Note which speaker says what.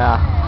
Speaker 1: Yeah.